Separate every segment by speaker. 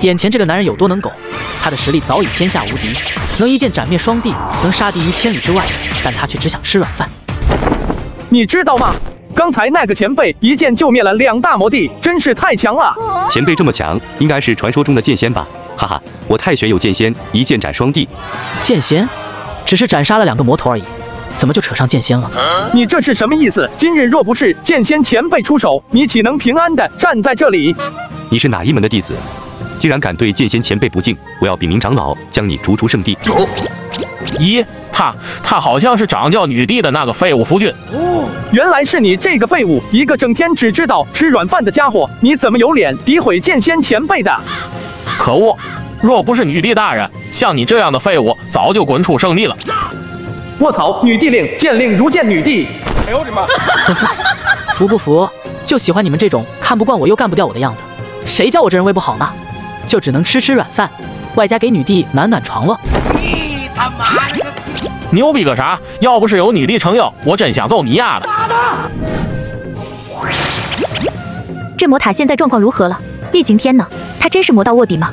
Speaker 1: 眼前这个男人有多能苟？他的实力早已天下无敌，能一剑斩灭双帝，能杀敌于千里之外，但他却只想吃软饭。
Speaker 2: 你知道吗？刚才那个前辈一剑就灭了两大魔帝，真是太强了。
Speaker 3: 前辈这么强，应该是传说中的剑仙吧？哈哈，我太玄有剑仙，一剑斩双帝。
Speaker 1: 剑仙，只是斩杀了两个魔头而已，怎么就扯上剑仙了？
Speaker 2: 你这是什么意思？今日若不是剑仙前辈出手，你岂能平安的站在这里？
Speaker 3: 你是哪一门的弟子？竟然敢对剑仙前辈不敬！我要禀明长老，将你逐出圣地。
Speaker 4: 咦，他他好像是掌教女帝的那个废物夫君。
Speaker 2: 哦原来是你这个废物，一个整天只知道吃软饭的家伙，你怎么有脸诋毁剑仙前辈的？
Speaker 4: 可恶！若不是女帝大人，像你这样的废物早就滚出圣地了。
Speaker 2: 卧槽！女帝令，剑令如见女帝。哎呦我的妈！
Speaker 1: 服不服？就喜欢你们这种看不惯我又干不掉我的样子。谁叫我这人胃不好呢？就只能吃吃软饭，外加给女帝暖暖床了。你他
Speaker 4: 妈！牛逼个啥？要不是有女帝撑腰，我真想揍你丫的！
Speaker 5: 这魔塔现在状况如何了？厉晴天呢？他真是魔道卧底吗？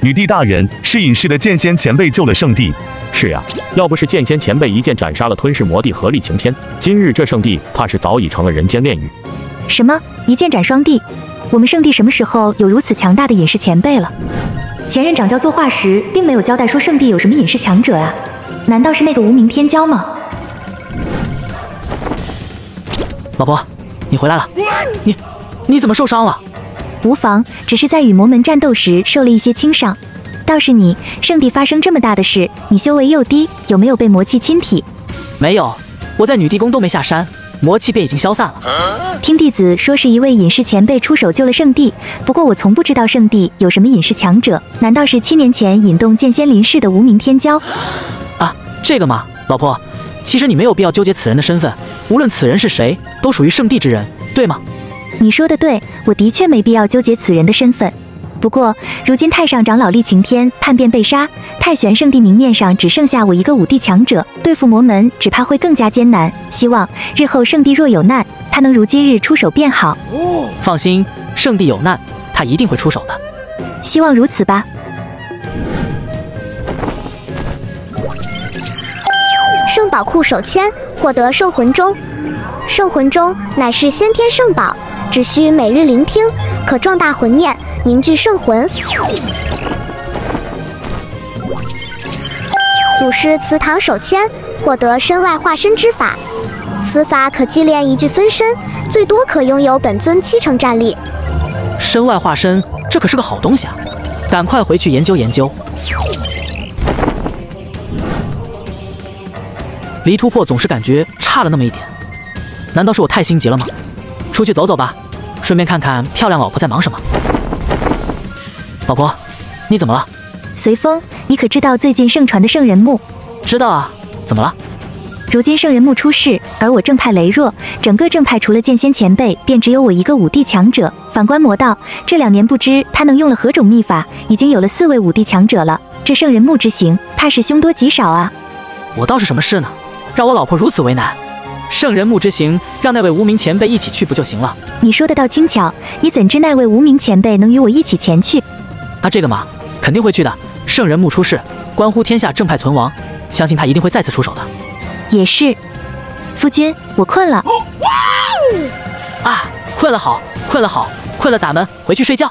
Speaker 6: 女帝大人是隐世的剑仙前辈救了圣地。
Speaker 4: 是呀，要不是剑仙前辈一剑斩杀了吞噬魔帝和厉晴天，今日这圣地怕是早已成了人间炼狱。
Speaker 5: 什么？一剑斩双帝？我们圣地什么时候有如此强大的隐士前辈了？前任掌教作画时并没有交代说圣地有什么隐士强者啊？难道是那个无名天骄吗？
Speaker 1: 老婆，你回来了。你你怎么受伤了？
Speaker 5: 无妨，只是在与魔门战斗时受了一些轻伤。倒是你，圣地发生这么大的事，你修为又低，有没有被魔气侵体？
Speaker 1: 没有，我在女帝宫都没下山。魔气便已经消散了。
Speaker 5: 听弟子说，是一位隐士前辈出手救了圣地。不过我从不知道圣地有什么隐士强者，难道是七年前引动剑仙林氏的无名天骄？
Speaker 1: 啊，这个嘛，老婆，其实你没有必要纠结此人的身份。无论此人是谁，都属于圣地之人，对吗？
Speaker 5: 你说的对，我的确没必要纠结此人的身份。不过，如今太上长老厉擎天叛变被杀，太玄圣地明面上只剩下我一个五帝强者，对付魔门只怕会更加艰难。希望日后圣地若有难，他能如今日出手便好。
Speaker 1: 放心，圣地有难，他一定会出手的。
Speaker 5: 希望如此吧。
Speaker 7: 圣宝库手签，获得圣魂钟。圣魂钟乃是先天圣宝，只需每日聆听，可壮大魂念。凝聚圣魂，祖师祠堂手签获得身外化身之法，此法可祭炼一具分身，最多可拥有本尊七成战力。
Speaker 1: 身外化身，这可是个好东西啊！赶快回去研究研究。离突破总是感觉差了那么一点，难道是我太心急了吗？出去走走吧，顺便看看漂亮老婆在忙什么。老婆，你怎么了？
Speaker 5: 随风，你可知道最近盛传的圣人墓？
Speaker 1: 知道啊，怎么了？
Speaker 5: 如今圣人墓出事，而我正派羸弱，整个正派除了剑仙前辈，便只有我一个武帝强者。反观魔道，这两年不知他能用了何种秘法，已经有了四位武帝强者了。这圣人墓之行，怕是凶多吉少啊！
Speaker 1: 我倒是什么事呢？让我老婆如此为难。圣人墓之行，让那位无名前辈一起去不就行了？
Speaker 5: 你说的倒轻巧，你怎知那位无名前辈能与我一起前去？
Speaker 1: 啊这个嘛，肯定会去的。圣人墓出事，关乎天下正派存亡，相信他一定会再次出手的。
Speaker 5: 也是，夫君，我困了。
Speaker 1: 啊，困了好，困了好，困了，咱们回去睡觉。